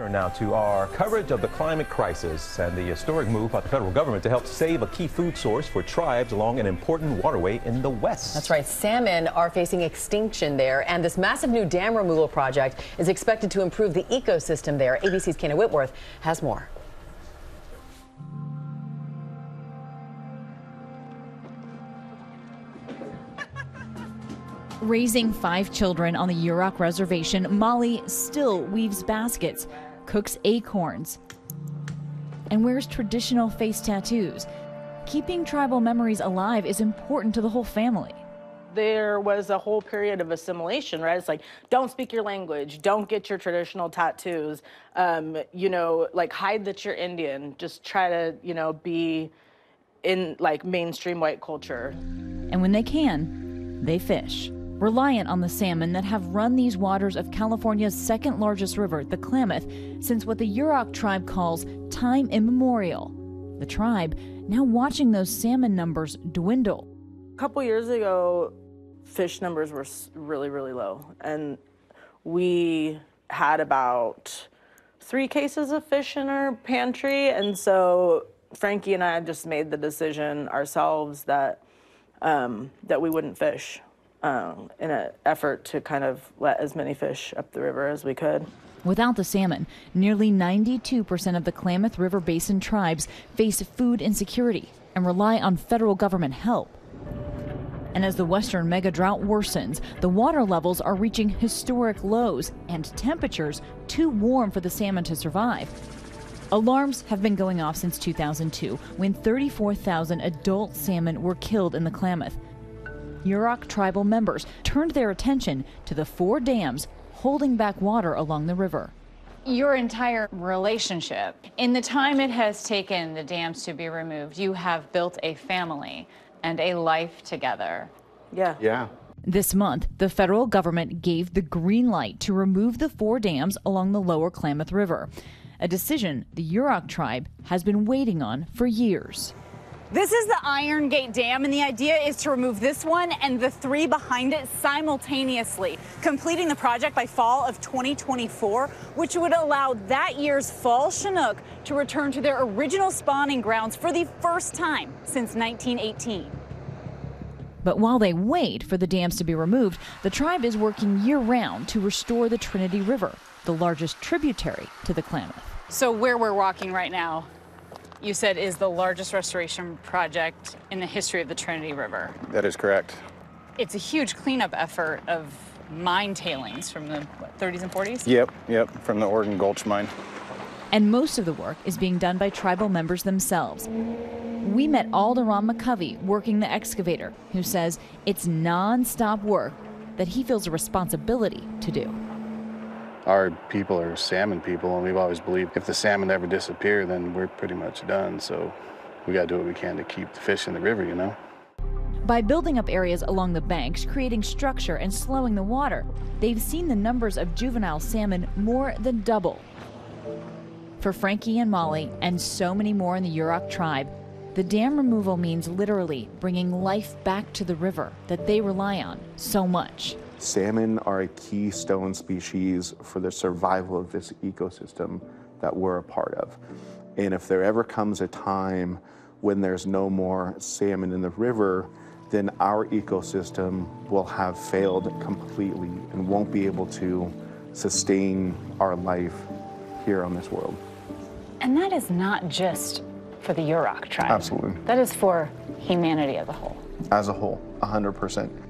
Turn now to our coverage of the climate crisis and the historic move by the federal government to help save a key food source for tribes along an important waterway in the West. That's right. Salmon are facing extinction there, and this massive new dam removal project is expected to improve the ecosystem there. ABC's Kayna Whitworth has more. Raising five children on the Yurok reservation, Molly still weaves baskets cooks acorns, and wears traditional face tattoos. Keeping tribal memories alive is important to the whole family. There was a whole period of assimilation, right? It's like, don't speak your language, don't get your traditional tattoos, um, you know, like hide that you're Indian, just try to, you know, be in like mainstream white culture. And when they can, they fish reliant on the salmon that have run these waters of California's second largest river, the Klamath, since what the Yurok tribe calls time immemorial. The tribe now watching those salmon numbers dwindle. A couple years ago, fish numbers were really, really low. And we had about three cases of fish in our pantry. And so Frankie and I just made the decision ourselves that um, that we wouldn't fish um, in an effort to kind of let as many fish up the river as we could. Without the salmon, nearly 92% of the Klamath River Basin tribes face food insecurity and rely on federal government help. And as the western mega drought worsens, the water levels are reaching historic lows and temperatures too warm for the salmon to survive. Alarms have been going off since 2002 when 34,000 adult salmon were killed in the Klamath. Yurok tribal members turned their attention to the four dams holding back water along the river. Your entire relationship, in the time it has taken the dams to be removed, you have built a family and a life together. Yeah. Yeah. This month, the federal government gave the green light to remove the four dams along the lower Klamath River, a decision the Yurok tribe has been waiting on for years. This is the Iron Gate Dam, and the idea is to remove this one and the three behind it simultaneously, completing the project by fall of 2024, which would allow that year's fall Chinook to return to their original spawning grounds for the first time since 1918. But while they wait for the dams to be removed, the tribe is working year round to restore the Trinity River, the largest tributary to the Klamath. So, where we're walking right now, you said is the largest restoration project in the history of the Trinity River. That is correct. It's a huge cleanup effort of mine tailings from the what, 30s and 40s? Yep, yep, from the Oregon Gulch mine. And most of the work is being done by tribal members themselves. We met Alderon McCovey working the excavator, who says it's non-stop work that he feels a responsibility to do our people are salmon people, and we've always believed if the salmon ever disappear, then we're pretty much done. So we got to do what we can to keep the fish in the river, you know? By building up areas along the banks, creating structure, and slowing the water, they've seen the numbers of juvenile salmon more than double. For Frankie and Molly, and so many more in the Yurok tribe, the dam removal means literally bringing life back to the river that they rely on so much. Salmon are a keystone species for the survival of this ecosystem that we're a part of. And if there ever comes a time when there's no more salmon in the river, then our ecosystem will have failed completely and won't be able to sustain our life here on this world. And that is not just for the Yurok tribe. Absolutely. That is for humanity as a whole. As a whole, 100%.